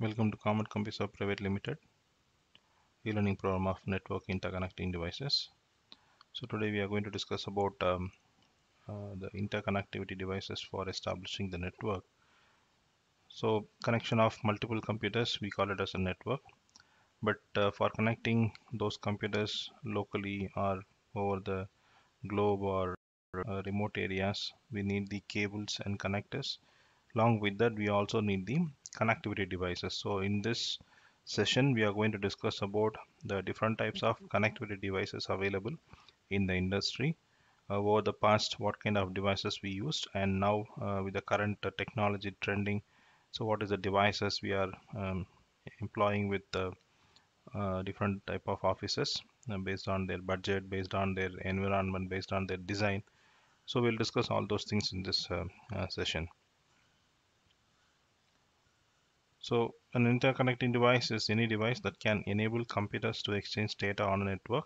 Welcome to Common Computer Private Limited, e-learning program of network interconnecting devices. So today we are going to discuss about um, uh, the interconnectivity devices for establishing the network. So connection of multiple computers, we call it as a network. But uh, for connecting those computers locally or over the globe or uh, remote areas, we need the cables and connectors. Along with that, we also need the connectivity devices. So in this session, we are going to discuss about the different types of connectivity devices available in the industry. Uh, over the past, what kind of devices we used and now uh, with the current uh, technology trending. So what is the devices we are um, employing with the uh, different type of offices uh, based on their budget, based on their environment, based on their design. So we'll discuss all those things in this uh, session. So an interconnecting device is any device that can enable computers to exchange data on a network.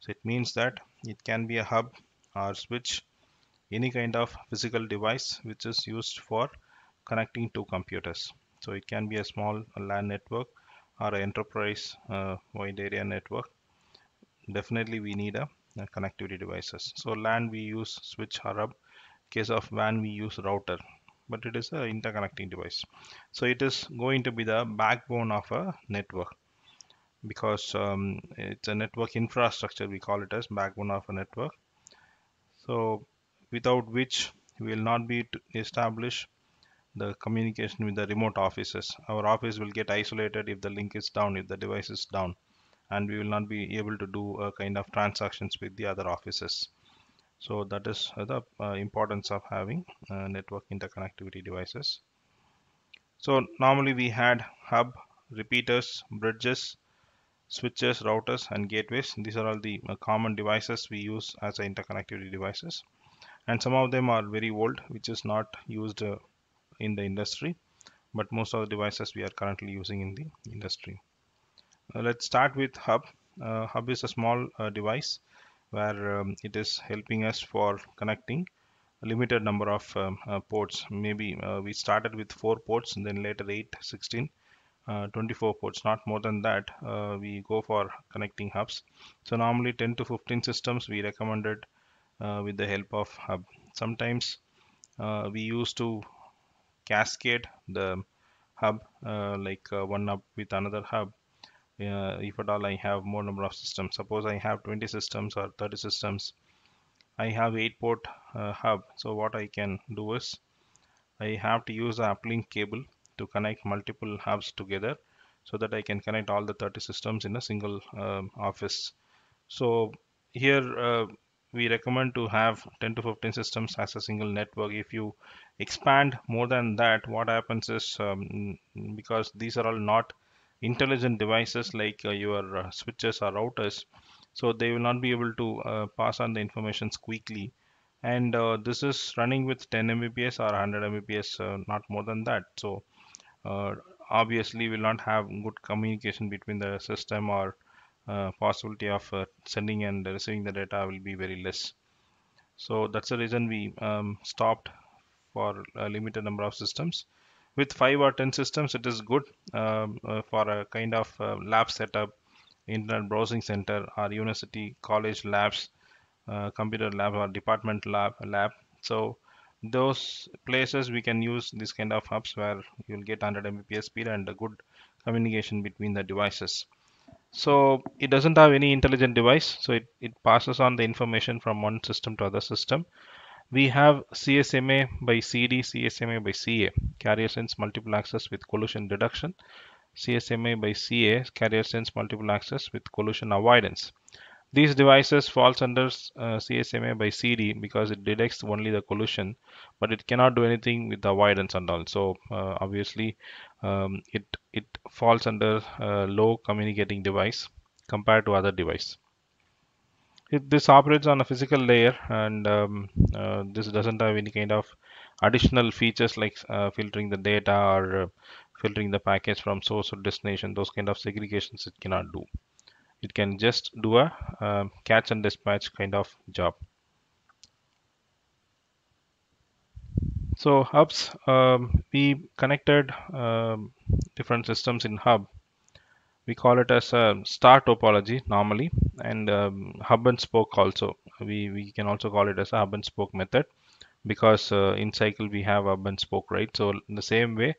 So it means that it can be a hub or switch, any kind of physical device which is used for connecting two computers. So it can be a small LAN network or an enterprise uh, wide area network. Definitely we need a, a connectivity devices. So LAN we use switch or hub. case of WAN we use router but it is an interconnecting device. So it is going to be the backbone of a network because um, it's a network infrastructure we call it as backbone of a network. So without which we will not be to establish the communication with the remote offices. Our office will get isolated if the link is down if the device is down and we will not be able to do a kind of transactions with the other offices so that is the uh, importance of having uh, network interconnectivity devices. So normally we had hub, repeaters, bridges, switches, routers and gateways. These are all the uh, common devices we use as interconnectivity devices. And some of them are very old, which is not used uh, in the industry. But most of the devices we are currently using in the industry. Uh, let's start with hub. Uh, hub is a small device where um, it is helping us for connecting a limited number of um, uh, ports. Maybe uh, we started with four ports and then later 8 16 uh, 24 ports. Not more than that uh, we go for connecting hubs. So normally 10 to 15 systems we recommended uh, with the help of hub. Sometimes uh, we used to cascade the hub like one hub with another hub uh, if at all I have more number of systems. Suppose I have 20 systems or 30 systems. I have 8 port uh, hub. So what I can do is I have to use a uplink cable to connect multiple hubs together so that I can connect all the 30 systems in a single um, office. So here uh, we recommend to have 10 to 15 systems as a single network. If you expand more than that what happens is um, because these are all not intelligent devices like uh, your uh, switches or routers so they will not be able to uh, pass on the informations quickly. And uh, this is running with 10 mbps or 100 mbps uh, not more than that. So uh, obviously will not have good communication between the system or possibility of sending and receiving the data will be very less. So that's the reason we um, stopped for a limited number of systems with 5 or 10 systems it is good um, uh, for a kind of uh, lab setup internet browsing center or university college labs uh, computer lab or department lab lab. So those places we can use this kind of hubs where you'll get 100 mbps speed and a good communication between the devices. So it doesn't have any intelligent device so it, it passes on the information from one system to other system we have CSMA by CD, CSMA by CA, carrier sense multiple access with collision detection. CSMA by CA, carrier sense multiple access with collision avoidance. These devices falls under uh, CSMA by CD because it detects only the collision, but it cannot do anything with the avoidance and all. So uh, obviously, um, it it falls under uh, low communicating device compared to other device it, this operates on a physical layer and um, uh, this doesn't have any kind of additional features like uh, filtering the data or uh, filtering the package from source or destination. Those kind of segregations it cannot do. It can just do a um, catch and dispatch kind of job. So hubs, um, we connected um, different systems in hub. We call it as a star topology normally, and um, hub and spoke also. We we can also call it as a hub and spoke method because uh, in cycle we have hub and spoke, right? So in the same way,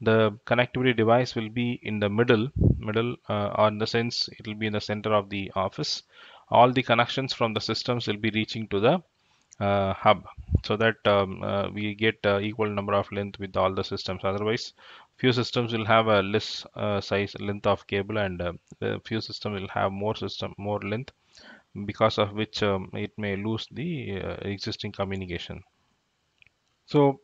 the connectivity device will be in the middle, middle, uh, or in the sense it will be in the center of the office. All the connections from the systems will be reaching to the uh, hub so that um, uh, we get uh, equal number of length with all the systems. Otherwise few systems will have a less uh, size length of cable and uh, few systems will have more system more length because of which um, it may lose the uh, existing communication. So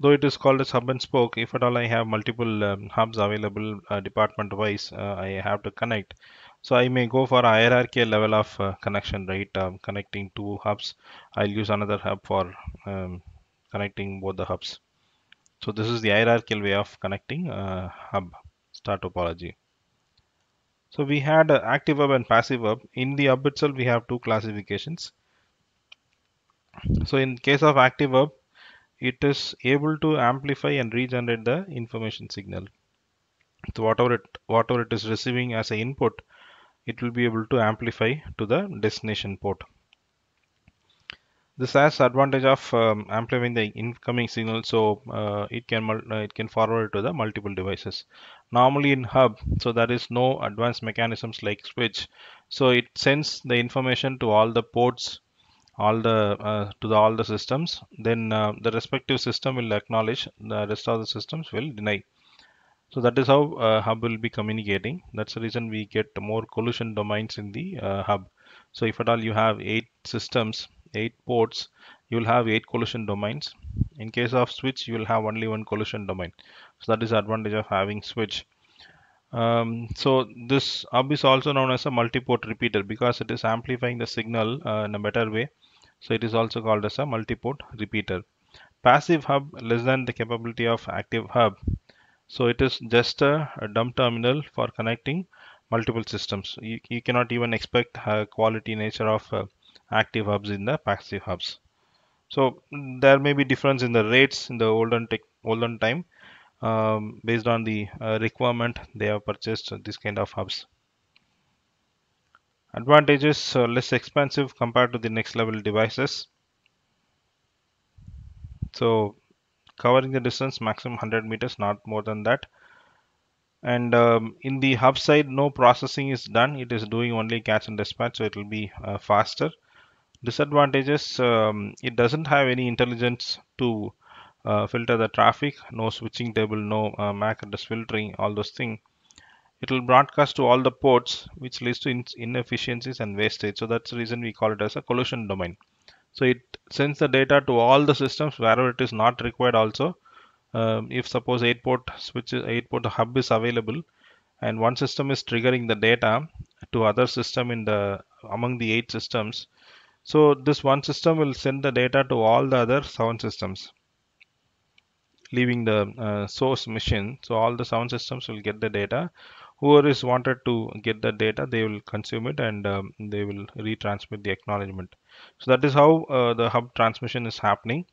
though it is called as hub and spoke if at all I have multiple um, hubs available department wise I have to connect so I may go for a hierarchical level of uh, connection, right? Um, connecting two hubs. I'll use another hub for um, connecting both the hubs. So this is the hierarchical way of connecting uh, hub star topology. So we had uh, active hub and passive hub. In the hub itself, we have two classifications. So in case of active hub, it is able to amplify and regenerate the information signal. So whatever it whatever it is receiving as an input, it will be able to amplify to the destination port. This has advantage of um, amplifying the incoming signal, so uh, it can uh, it can forward to the multiple devices. Normally in hub, so there is no advanced mechanisms like switch, so it sends the information to all the ports, all the uh, to the, all the systems. Then uh, the respective system will acknowledge, the rest of the systems will deny. So that is how uh, hub will be communicating. That's the reason we get more collision domains in the uh, hub. So if at all you have eight systems, eight ports, you will have eight collision domains. In case of switch, you will have only one collision domain. So that is the advantage of having switch. Um, so this hub is also known as a multi-port repeater because it is amplifying the signal uh, in a better way. So it is also called as a multi-port repeater. Passive hub less than the capability of active hub so it is just a, a dumb terminal for connecting multiple systems. You, you cannot even expect quality nature of uh, active hubs in the passive hubs. So there may be difference in the rates in the olden olden time um, based on the uh, requirement they have purchased this kind of hubs. Advantages uh, less expensive compared to the next level devices. So covering the distance maximum 100 meters not more than that. And um, in the hub side no processing is done. It is doing only catch and dispatch so it will be uh, faster. Disadvantages um, it doesn't have any intelligence to uh, filter the traffic no switching table no uh, MAC address filtering all those things it will broadcast to all the ports which leads to in inefficiencies and wastage. So that's the reason we call it as a collision domain so it sends the data to all the systems wherever it is not required also. Um, if suppose 8 port switch 8 port hub is available and one system is triggering the data to other system in the among the eight systems. So this one system will send the data to all the other seven systems leaving the uh, source machine. So all the seven systems will get the data whoever is wanted to get the data they will consume it and um, they will retransmit the acknowledgement. So that is how uh, the hub transmission is happening.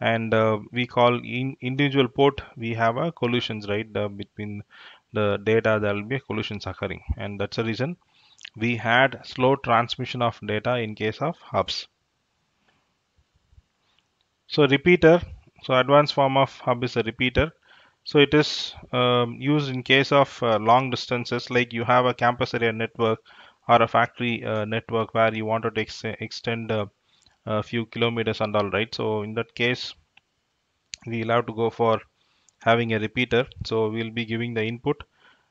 And uh, we call in individual port we have a collisions right uh, between the data there will be collisions occurring. And that's the reason we had slow transmission of data in case of hubs. So repeater so advanced form of hub is a repeater so it is um, used in case of uh, long distances like you have a campus area network or a factory uh, network where you wanted to ex extend uh, a few kilometers and all right? So in that case we'll have to go for having a repeater. So we'll be giving the input.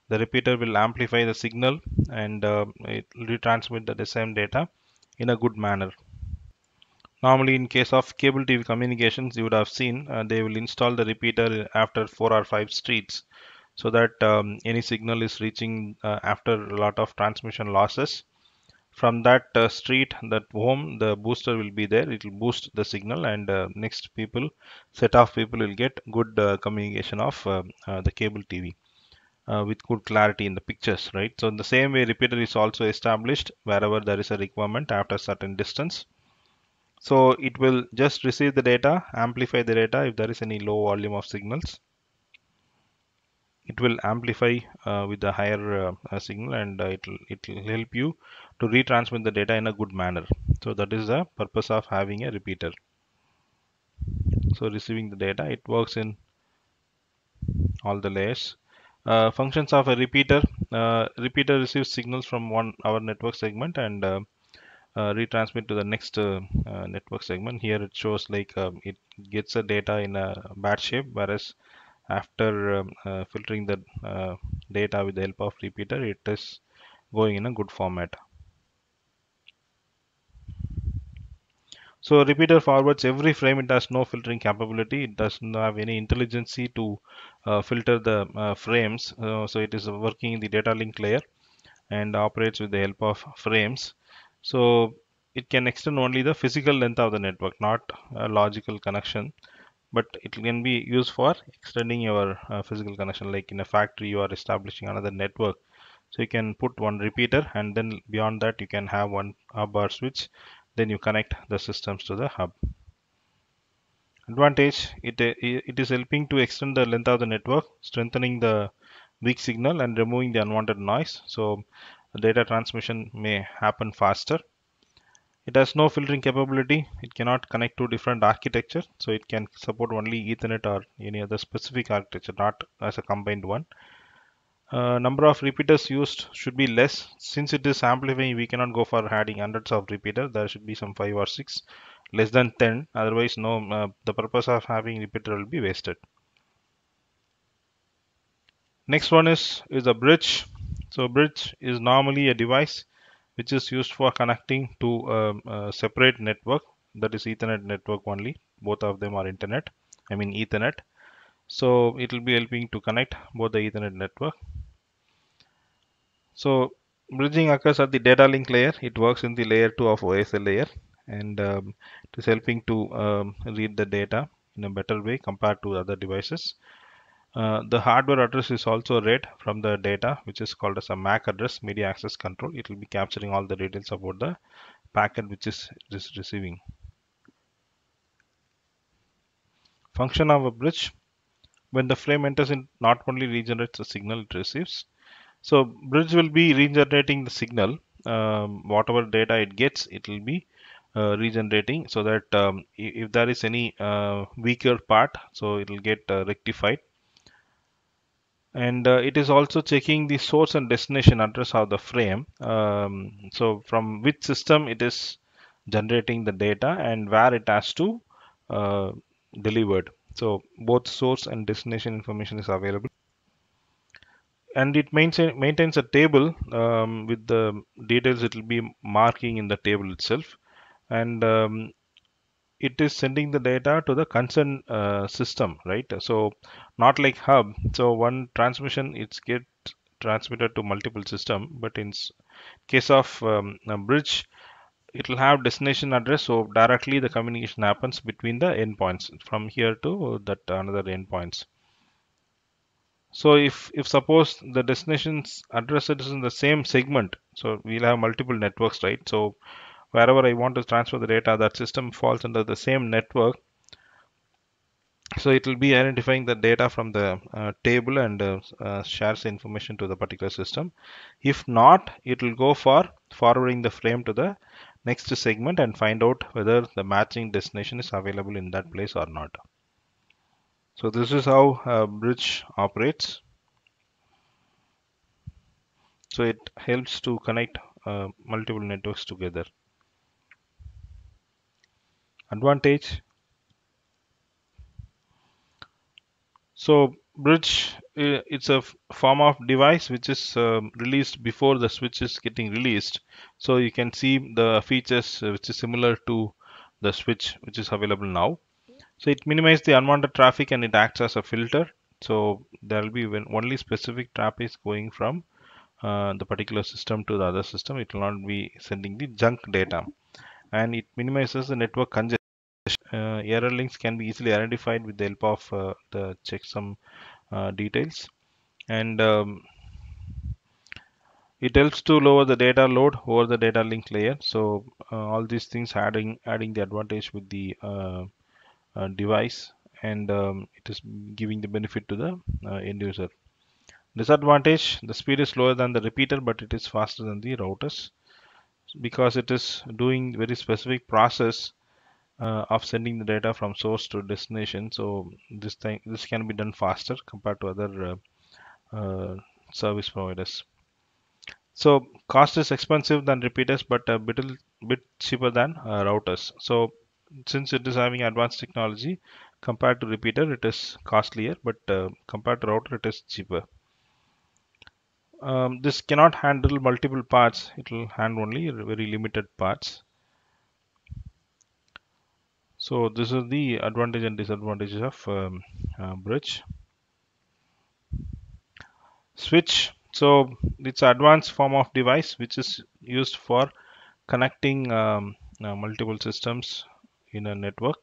The repeater will amplify the signal and uh, it will retransmit the same data in a good manner Normally in case of cable TV communications, you would have seen uh, they will install the repeater after four or five streets so that um, any signal is reaching uh, after a lot of transmission losses. From that uh, street, that home, the booster will be there. It will boost the signal and uh, next people, set of people will get good uh, communication of uh, the cable TV. with good clarity in the pictures, right? So in the same way, repeater is also established wherever there is a requirement after certain distance so it will just receive the data amplify the data if there is any low volume of signals. It will amplify uh, with the higher uh, uh signal and uh, it will help you to retransmit the data in a good manner. So that is the purpose of having a repeater. So receiving the data it works in all the layers. Uh, functions of a repeater uh, repeater receives signals from one our network segment and retransmit to the next uh, uh, network segment here it shows like um, it gets the data in a bad shape whereas after um, filtering the data with the help of repeater it is going in a good format So repeater forwards every frame. It has no filtering capability. It doesn't have any intelligence to uh, filter the uh, frames. Uh, so it is working in the data link layer and operates with the help of frames. So it can extend only the physical length of the network, not a logical connection. But it can be used for extending your uh, physical connection. Like in a factory, you are establishing another network. So you can put one repeater, and then beyond that, you can have one hub or switch then you connect the systems to the hub advantage it, it is helping to extend the length of the network strengthening the weak signal and removing the unwanted noise so data transmission may happen faster. It has no filtering capability. It cannot connect to different architecture so it can support only ethernet or any other specific architecture not as a combined one. Uh, number of repeaters used should be less. Since it is amplifying we cannot go for adding hundreds of repeaters there should be some five or six less than 10 otherwise no uh, the purpose of having repeater will be wasted. Next one is is a bridge so bridge is normally a device which is used for connecting to a separate network that is ethernet network only both of them are internet i mean ethernet so it will be helping to connect both the ethernet network so bridging occurs at the data link layer. It works in the layer 2 of OSI layer and um, it is helping to um, read the data in a better way compared to other devices. Uh, the hardware address is also read from the data which is called as a MAC address media access control. It will be capturing all the details about the packet which is, is receiving. Function of a bridge when the frame enters in not only regenerates the signal it receives so bridge will be regenerating the signal. Um, whatever data it gets, it will be uh, regenerating so that um, if there is any uh, weaker part, so it will get uh, rectified. And uh, it is also checking the source and destination address of the frame. Um, so from which system it is generating the data and where it has to uh, delivered. So both source and destination information is available and it maintain, maintains a table um, with the details it will be marking in the table itself and um, it is sending the data to the concerned uh, system right? So not like hub. So one transmission it's get transmitted to multiple system but in case of um, bridge it will have destination address so directly the communication happens between the endpoints. From here to that another endpoints. So if, if suppose the destination's address is in the same segment, so we'll have multiple networks, right? So wherever I want to transfer the data, that system falls under the same network. So it will be identifying the data from the uh, table and uh, uh, shares information to the particular system. If not, it will go for forwarding the frame to the next segment and find out whether the matching destination is available in that place or not. So this is how a bridge operates. So it helps to connect uh, multiple networks together. Advantage. So bridge it's a form of device which is um, released before the switch is getting released so you can see the features uh, which is similar to the switch which is available now so it minimizes the unwanted traffic and it acts as a filter. So there will be when only specific traffic is going from uh, the particular system to the other system. It will not be sending the junk data. And it minimizes the network congestion. Uh, error links can be easily identified with the help of uh, the checksum uh, details. And um, it helps to lower the data load over the data link layer. So uh, all these things adding adding the advantage with the uh, uh, device. And um, it is giving the benefit to the end user. Disadvantage the speed is slower than the repeater but it is faster than the routers. Because it is doing very specific process uh, of sending the data from source to destination so this thing this can be done faster compared to other uh, uh, service providers so cost is expensive than repeaters, but a bit, bit cheaper than uh, routers. So since it is having advanced technology compared to repeater, it is costlier, but uh, compared to router, it is cheaper. Um, this cannot handle multiple parts. It will handle only very limited parts. So this is the advantage and disadvantages of um, uh, bridge. Switch. So it's advanced form of device which is used for connecting um, uh, multiple systems in a network.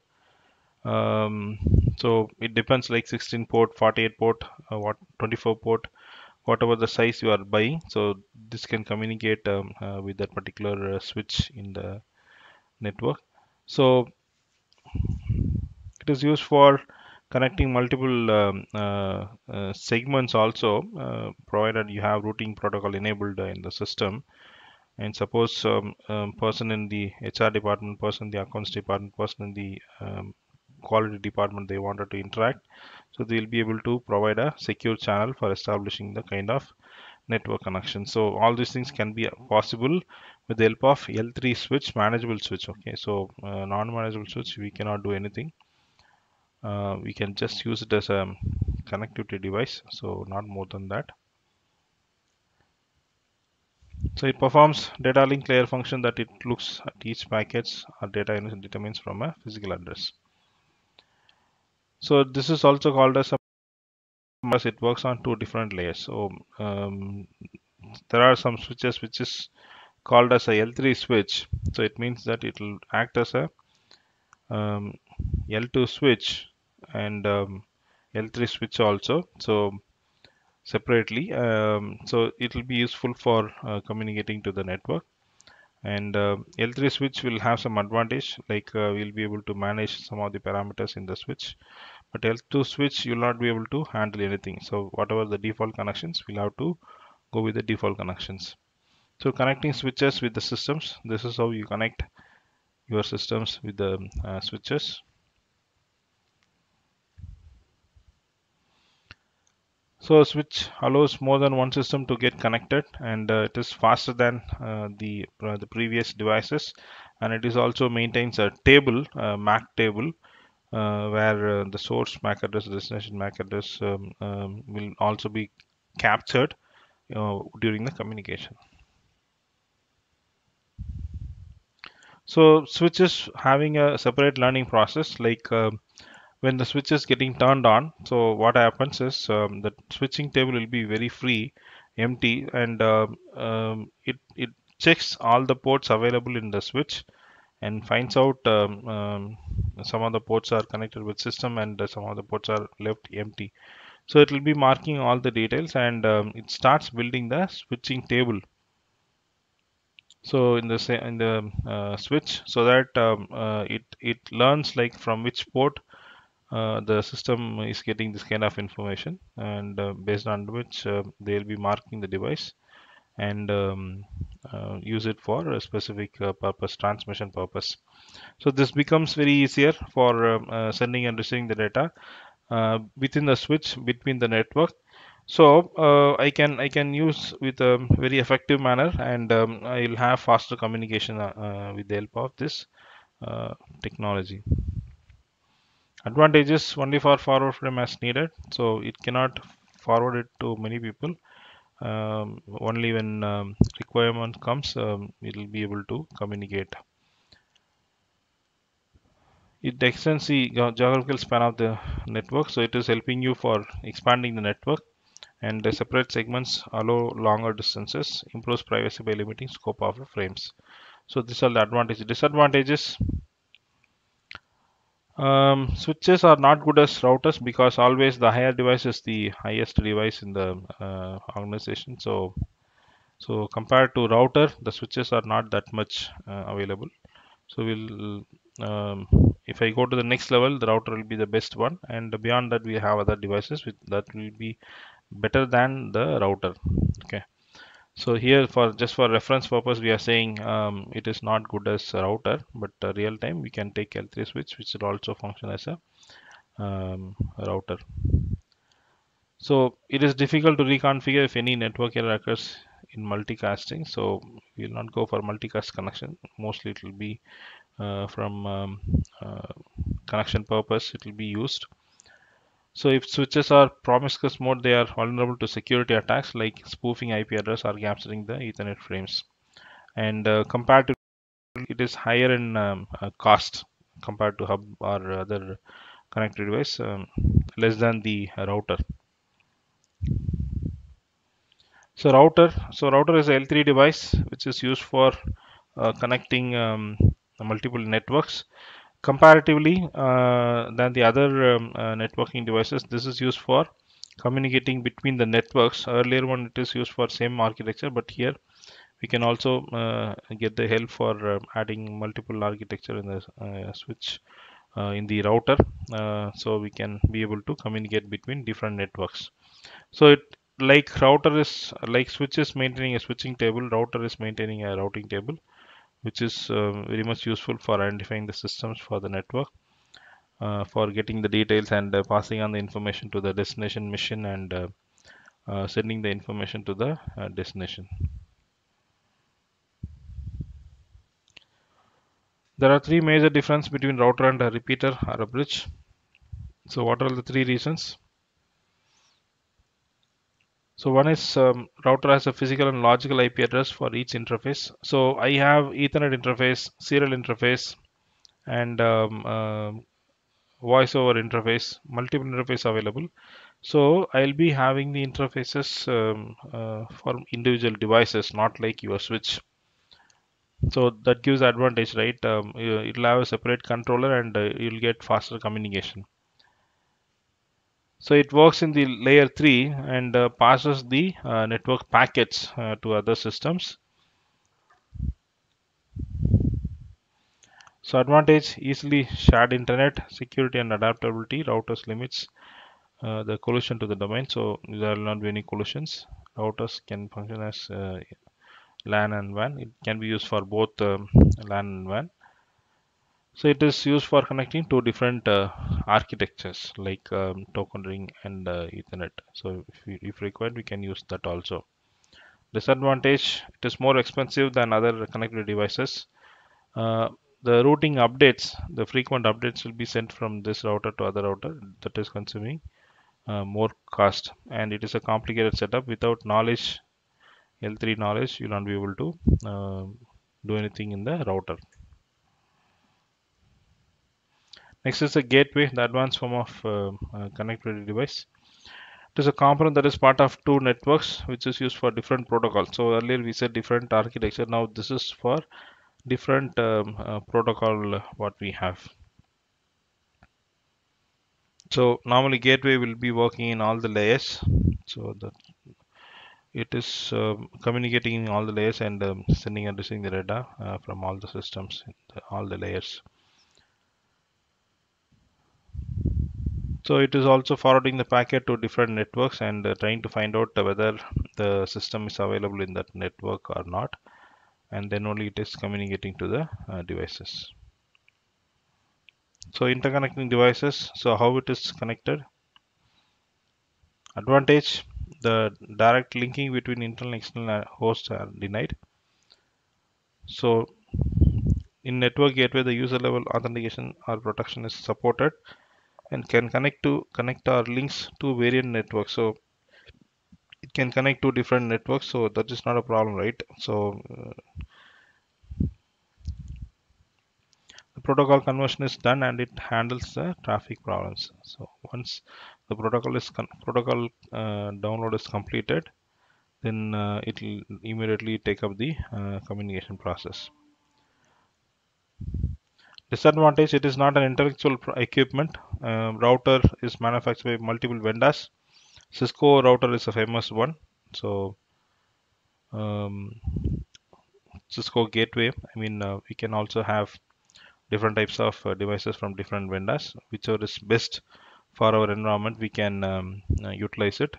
Um, so it depends like 16 port 48 port uh, what 24 port whatever the size you are buying. So this can communicate um, uh, with that particular uh, switch in the network. So it is used for connecting multiple um, uh, uh, segments also uh, provided you have routing protocol enabled in the system. And suppose um, um, person in the HR department person in the accounts department person in the um, quality department they wanted to interact. So they'll be able to provide a secure channel for establishing the kind of network connection. So all these things can be possible with the help of L3 switch manageable switch okay? So uh, non-manageable switch we cannot do anything. Uh, we can just use it as a connectivity device so not more than that. So it performs data link layer function that it looks at each packets or data and determines from a physical address. So this is also called as a it works on two different layers. So um, there are some switches which is called as a L3 switch. So it means that it will act as a um, L2 switch and um, L3 switch also. So separately um, so it will be useful for uh, communicating to the network. And uh, L3 switch will have some advantage like uh, we'll be able to manage some of the parameters in the switch. But L2 switch you'll not be able to handle anything. So whatever the default connections we'll have to go with the default connections so connecting switches with the systems. This is how you connect your systems with the uh, switches. So switch allows more than one system to get connected and uh, it is faster than uh, the, uh, the previous devices. And it is also maintains a table, MAC table uh, where uh, the source MAC address, destination MAC address um, um, will also be captured during the communication. So switches having a separate learning process like um, when the switch is getting turned on so what happens is um, the switching table will be very free empty and uh, um, it, it checks all the ports available in the switch and finds out um, um some of the ports are connected with system and some of the ports are left empty. So it will be marking all the details and um, it starts building the switching table so in the in the uh, switch so that um, uh, it it learns like from which port uh, the system is getting this kind of information and uh, based on which uh, they'll be marking the device and um, uh, use it for a specific purpose transmission purpose. So this becomes very easier for um, sending and receiving the data within the switch between the network so I can I can use with a very effective manner and um, I'll have faster communication with the help of this technology. Advantages only for forward frame as needed. So it cannot forward it to many people. Um, only when um, requirement comes um, it will be able to communicate. It extends the geographical span of the network so it is helping you for expanding the network and the separate segments allow longer distances improves privacy by limiting scope of the frames. So these are the advantages. Disadvantages. Um, switches are not good as routers because always the higher device is the highest device in the uh, organization. So so compared to router the switches are not that much uh, available. So we'll um, if I go to the next level the router will be the best one. And beyond that we have other devices with that will be better than the router. Okay. So here for just for reference purpose we are saying um, it is not good as a router but uh, real time we can take L3 switch which will also function as a, um, router. So it is difficult to reconfigure if any network error occurs in multicasting. So we will not go for multicast connection. Mostly it will be uh, from um, uh, connection purpose it will be used so if switches are promiscuous mode they are vulnerable to security attacks like spoofing IP address or capturing the ethernet frames. And uh, compared to it is higher in um, uh, cost compared to hub or other connected device um, less than the router. So router so router is a L3 device which is used for uh, connecting um, multiple networks comparatively uh, than the other um, uh, networking devices this is used for communicating between the networks. Earlier one it is used for same architecture but here we can also uh, get the help for adding multiple architecture in the switch uh, in the router uh, so we can be able to communicate between different networks. So it like router is like switch is maintaining a switching table router is maintaining a routing table which is uh, very much useful for identifying the systems for the network uh, for getting the details and uh, passing on the information to the destination machine and uh, uh, sending the information to the uh, destination. There are three major differences between router and a repeater or a bridge. So what are the three reasons so one is um, router has a physical and logical IP address for each interface. So I have Ethernet interface, serial interface, and um, uh, voice over interface, multiple interface available. So I'll be having the interfaces um, uh, for individual devices, not like your switch. So that gives advantage, right? Um, it'll have a separate controller and uh, you'll get faster communication. So it works in the layer 3 and uh, passes the uh, network packets uh, to other systems. So advantage easily shared internet, security and adaptability, routers limits uh, the collision to the domain. So there will not be any collisions. Routers can function as uh, LAN and WAN. It can be used for both um, LAN and WAN. So it is used for connecting to different uh, architectures like um, token ring and uh, Ethernet. So if, we, if required, we can use that also. Disadvantage, it is more expensive than other connected devices. Uh, the routing updates, the frequent updates will be sent from this router to other router that is consuming uh, more cost and it is a complicated setup without knowledge L3 knowledge you will not be able to uh, do anything in the router. Next is the gateway, the advanced form of uh, uh, connectivity device. It is a component that is part of two networks which is used for different protocols. So earlier we said different architecture. Now this is for different um, uh, protocol what we have. So normally gateway will be working in all the layers. So that it is um, communicating in all the layers and um, sending and receiving the data uh, from all the systems, all the layers. So it is also forwarding the packet to different networks and uh, trying to find out whether the system is available in that network or not. And then only it is communicating to the uh, devices. So interconnecting devices. So how it is connected? Advantage, the direct linking between internal and external hosts are denied. So in network gateway, the user level authentication or protection is supported and can connect to connect our links to variant networks. So it can connect to different networks so that is not a problem right? So uh, the protocol conversion is done and it handles the traffic problems. So once the protocol is protocol uh, download is completed then uh, it will immediately take up the uh, communication process Disadvantage, it is not an intellectual equipment. Um, router is manufactured by multiple vendors. Cisco router is a famous one. So um, Cisco gateway I mean uh, we can also have different types of uh, devices from different vendors whichever is best for our environment we can um, uh, utilize it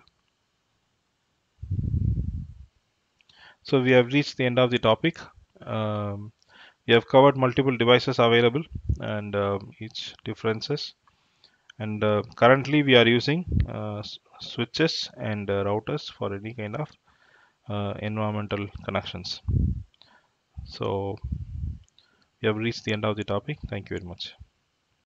so we have reached the end of the topic um, we have covered multiple devices available and uh, each differences. And uh, currently we are using uh, switches and uh, routers for any kind of uh, environmental connections. So we have reached the end of the topic. Thank you very much